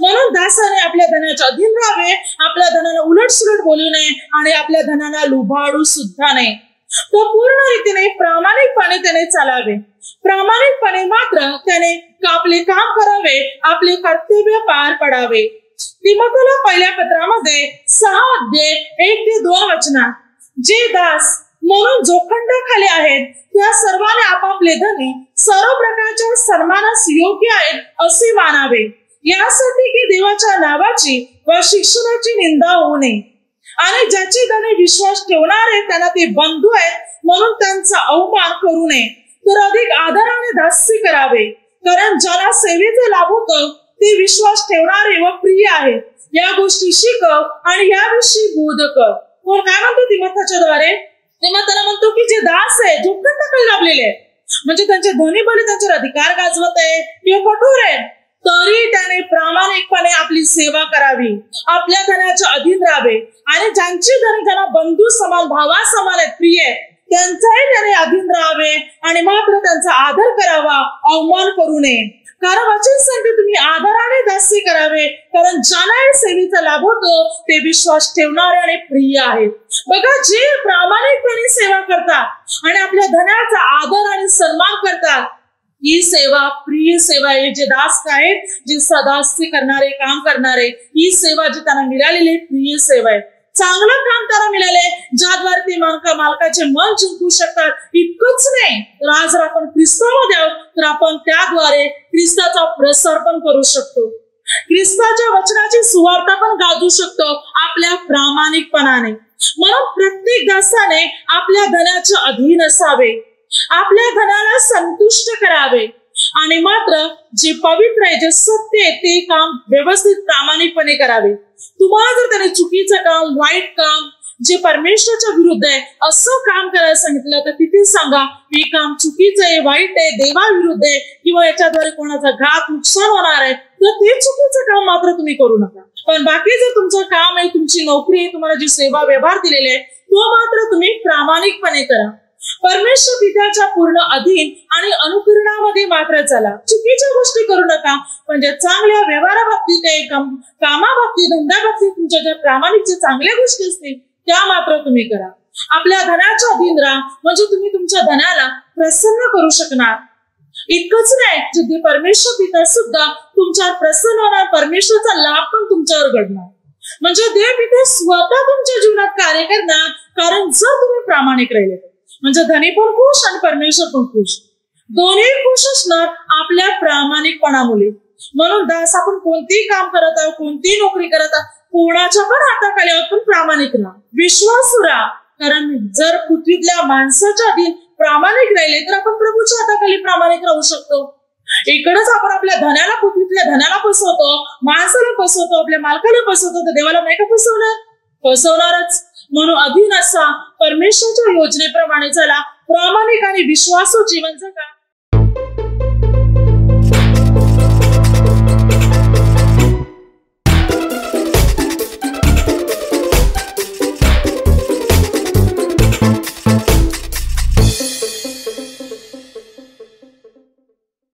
म्हणून दासाने आपल्या धनाच्या अधीन राहावे आपल्या धनाला उलट सुलट बोलू नये आणि आपल्या धनाला लुभाडू सुद्धा नये. तो पूर्ण रीतीने प्रामाणिकपणे त्याने चालावे. प्रामाणिकपणे मात्र त्याने आपले काम करावे आपले कर्तव्य पार पडावे. तिमोथेला पहिल्या पत्रामध्ये सहा अध्याय एक ते दोन वचना जे दास म्हणून जोखंडाखाली आहेत त्या सर्वांनी आपापले धनी सर्व प्रकारच्या सन्मानास योग्य आहेत असे मानावे. यासाठी की देवाच्या नावाची व शिक्षणाची निंदा होऊ नये. आणि ज्याची त्याने विश्वास ठेवणार आहे त्यांना ते बंधू आहेत म्हणून त्यांचा अवमान करू नये. तर अधिक आदराने दास्य करावे. कारण ज्याला सेवेचे लाभ होतं ते विश्वास ठेवणारे व प्रिय आहे. या गोष्टी शिकव आणि याविषयी बोध कर. कोण काय म्हणतो तिमथाच्या द्वारे? तिमथाला त्याला म्हणतो की जे दास आहे जोखंड काही लाभलेले म्हणजे त्यांचे ध्वनी बली त्यांच्यावर अधिकार गाजवत आहे किंवा कठोर आहे तरी त्याने प्रामाणिकपणे आपली सेवा करावी आपल्या धनाच्या अधीन राहावे. आणि ज्यांची धन त्यांना बंधू समान भावा समान आहेत प्रिय त्यांचाही त्याने अधीन राहावे आणि मात्र त्यांचा आदर करावा अवमान करू नये. कारण वचन सांगते तुम्ही आदराने दास्य करावे कारण ज्यांना या सेवेचा लाभ होतो ते विश्वास ठेवणारे आणि प्रिय आहेत. बघा जे प्रामाणिकपणे सेवा करतात आणि आपल्या धनाचा आदर आणि सन्मान करतात ही सेवा प्रिय सेवा आहे जे दास आहेत जे सदास्य करणारे काम करणारे ही सेवा जी त्यांना मिळालेली आहे, प्रिय सेवा आहे. चांगलं काम त्यांना मिळाले ज्याद्वारे ते मालका मालकाचे मन जिंकू शकतात. इतकंच नाही तर आज जर आपण ख्रिस्तामध्ये आहोत तर आपण त्याद्वारे ख्रिस्ताचा प्रसार पण करू शकतो. ख्रिस्ताच्या वचनाची सुवार्ता पण गाजू शकतो आपल्या प्रामाणिकपणाने. म्हणून प्रत्येक दासाने आपल्या धनाच्या अधीन असावे. आपल्या धनाला संतुष्ट करावे. आणि मात्र जे पवित्र आहे जे सत्य आहे ते काम व्यवस्थित प्रामाणिकपणे करावे. तुम्हाला जर त्याने चुकीचं काम वाईट काम जे परमेश्वराच्या विरुद्ध आहे असं काम करायला सांगितलं तर तिथे सांगा हे काम चुकीचं आहे वाईट आहे देवाविरुद्ध आहे किंवा याच्याद्वारे कोणाचा घात नुकसान होणार आहे तर ते चुकीचं काम मात्र तुम्ही करू नका. पण बाकी जर तुमचं काम आहे तुमची नोकरी आहे तुम्हाला जी सेवा व्यवहार दिलेले आहे तो मात्र तुम्ही प्रामाणिकपणे करा. परमेश्वर पित्याच्या पूर्ण अधीन आणि अनुकरणामध्ये मात्र चला. चुकीच्या गोष्टी करू नका. म्हणजे चांगल्या व्यवहाराबाबतीत कामाबाबतीत धंद्याबाबतीत तुमच्या ज्या प्रामाणिक जे चांगल्या गोष्टी असतील त्या मात्र तुम्ही करा. आपल्या धनाच्या अधीन राहा. म्हणजे तुम्ही तुमच्या धनाला प्रसन्न करू शकणार. इतकंच नाही जिथे परमेश्वर पिता सुद्धा तुमच्यावर प्रसन्न होणार परमेश्वरचा लाभ पण तुमच्यावर घडणार. म्हणजे देव पिता स्वतः तुमच्या जीवनात कार्य करणार कारण जर तुम्ही प्रामाणिक राहिले तर. म्हणजे धनी पण खुश आणि परमेश्वर पण खुश. दोन्ही खुश असणार आपल्या प्रामाणिकपणामुळे. म्हणून दास आपण कोणतेही काम करत आहोत कोणतीही नोकरी करत आहोत कोणाच्या पण हाताखाली आपण प्रामाणिक राहा. विश्वास राहा. कारण जर पृथ्वीतल्या माणसाच्या अधीन प्रामाणिक राहिले तर आपण प्रभूच्या हाताखाली प्रामाणिक राहू शकतो. इकडच आपण आपल्या धनाला पृथ्वीतल्या धनाला फसवतो माणसाला फसवतो आपल्या मालकाला फसवतो तर देवाला नाही का फसवणार? फसवणारच. म्हणून अधीन असा परमेश्वरच्या योजनेप्रमाणे चला प्रामाणिक आणि विश्वासू जीवन जगा.